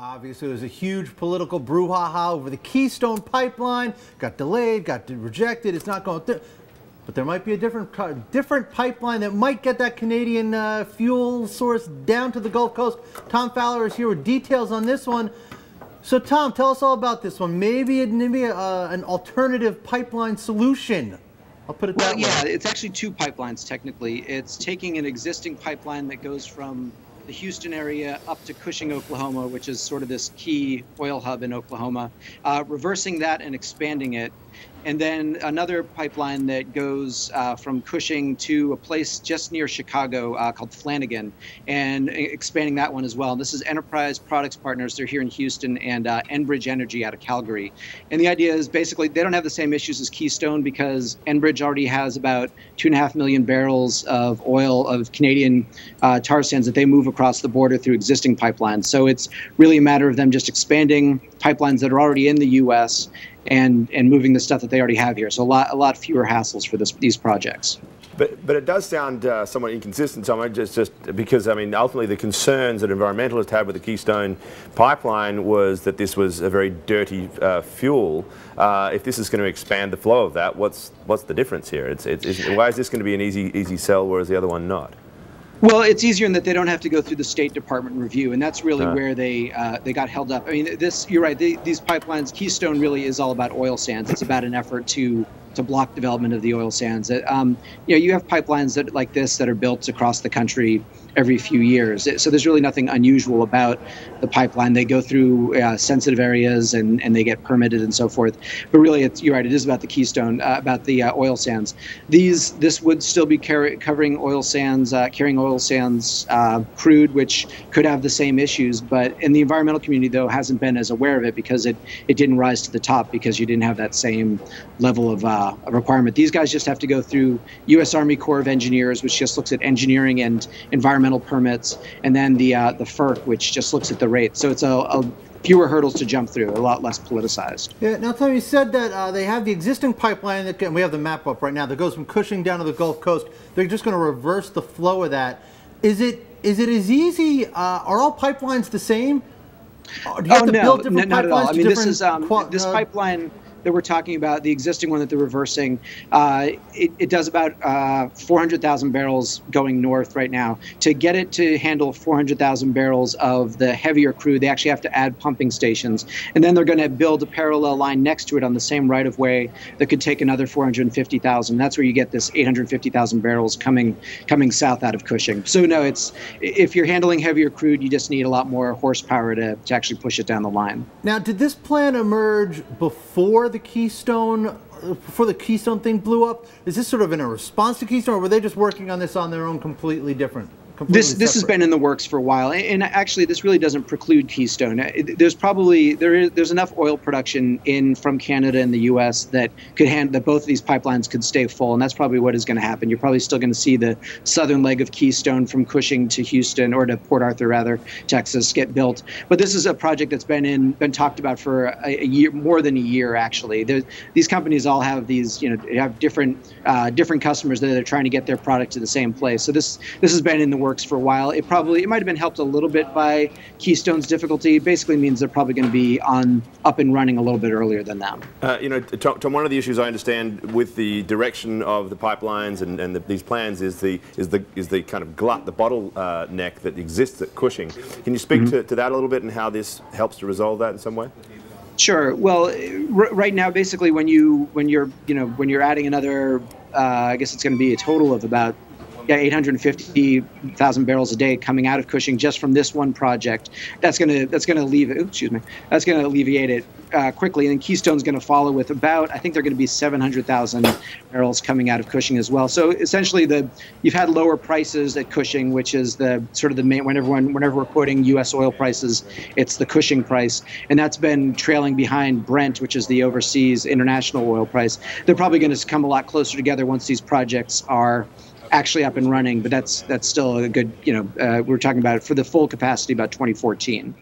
Obviously, there's a huge political brouhaha over the Keystone Pipeline. Got delayed, got rejected. It's not going through. But there might be a different different pipeline that might get that Canadian uh, fuel source down to the Gulf Coast. Tom Fowler is here with details on this one. So, Tom, tell us all about this one. Maybe it maybe uh, an alternative pipeline solution. I'll put it well, that yeah, it's actually two pipelines technically. It's taking an existing pipeline that goes from the Houston area up to Cushing, Oklahoma, which is sort of this key oil hub in Oklahoma, uh, reversing that and expanding it and then another pipeline that goes uh, from Cushing to a place just near Chicago uh, called Flanagan, and expanding that one as well. This is Enterprise Products Partners. They're here in Houston, and uh, Enbridge Energy out of Calgary. And the idea is basically they don't have the same issues as Keystone because Enbridge already has about two and a half million barrels of oil of Canadian uh, tar sands that they move across the border through existing pipelines. So it's really a matter of them just expanding pipelines that are already in the U.S and and moving the stuff that they already have here. So a lot a lot fewer hassles for this these projects. But, but it does sound uh, somewhat inconsistent, Tom, just, just because, I mean, ultimately the concerns that environmentalists had with the Keystone pipeline was that this was a very dirty uh, fuel. Uh, if this is going to expand the flow of that, what's, what's the difference here? It's, it's, it's, why is this going to be an easy, easy sell, whereas the other one not? Well, it's easier in that they don't have to go through the State Department review, and that's really uh. where they uh, they got held up. I mean, this you're right. They, these pipelines, Keystone really is all about oil sands. It's about an effort to to block development of the oil sands. Um, you know, you have pipelines that like this that are built across the country every few years. So there's really nothing unusual about the pipeline. They go through uh, sensitive areas and, and they get permitted and so forth. But really, it's, you're right. It is about the keystone, uh, about the uh, oil sands. These this would still be carry, covering oil sands, uh, carrying oil sands uh, crude, which could have the same issues. But in the environmental community, though, hasn't been as aware of it because it it didn't rise to the top because you didn't have that same level of uh, requirement. These guys just have to go through U.S. Army Corps of Engineers, which just looks at engineering and environmental permits, and then the uh, the FERC, which just looks at the rate. So it's a, a fewer hurdles to jump through, a lot less politicized. Yeah. Now, Tom, you said that uh, they have the existing pipeline that and we have the map up right now that goes from Cushing down to the Gulf Coast. They're just going to reverse the flow of that. Is it is it as easy? Uh, are all pipelines the same? Do you have oh, to no, build different no, not at all. I mean, this is um, this uh, pipeline that we're talking about, the existing one that they're reversing, uh, it, it, does about uh, 400,000 barrels going north right now. To get it to handle 400,000 barrels of the heavier crude, they actually have to add pumping stations. And then they're going to build a parallel line next to it on the same right of way that could take another 450,000. That's where you get this 850,000 barrels coming coming south out of Cushing. So no, it's if you're handling heavier crude, you just need a lot more horsepower to, to actually push it down the line. Now, did this plan emerge before the Keystone before the Keystone thing blew up? Is this sort of in a response to Keystone, or were they just working on this on their own, completely different? This this has been in the works for a while, and actually, this really doesn't preclude Keystone. There's probably there is there's enough oil production in from Canada and the U.S. that could hand that both of these pipelines could stay full, and that's probably what is going to happen. You're probably still going to see the southern leg of Keystone from Cushing to Houston or to Port Arthur, rather, Texas, get built. But this is a project that's been in been talked about for a, a year, more than a year actually. There, these companies all have these, you know, have different uh, different customers that are trying to get their product to the same place. So this this has been in the works works for a while. It probably it might have been helped a little bit by Keystone's difficulty. It basically means they're probably going to be on up and running a little bit earlier than them. Uh, you know, Tom, one of the issues I understand with the direction of the pipelines and, and the, these plans is the is the is the kind of glut, the bottleneck uh, that exists at Cushing. Can you speak mm -hmm. to, to that a little bit and how this helps to resolve that in some way? Sure. Well, right now, basically, when you when you're you know when you're adding another, uh, I guess it's going to be a total of about yeah, 850,000 barrels a day coming out of Cushing just from this one project. That's gonna that's gonna leave it. Excuse me. That's gonna alleviate it uh, quickly, and Keystone's going to follow with about I think they're going to be 700,000 barrels coming out of Cushing as well. So essentially, the you've had lower prices at Cushing, which is the sort of the main. Whenever whenever we're quoting U.S. oil prices, it's the Cushing price, and that's been trailing behind Brent, which is the overseas international oil price. They're probably going to come a lot closer together once these projects are actually up and running, but that's that's still a good, you know, uh, we're talking about it for the full capacity about 2014.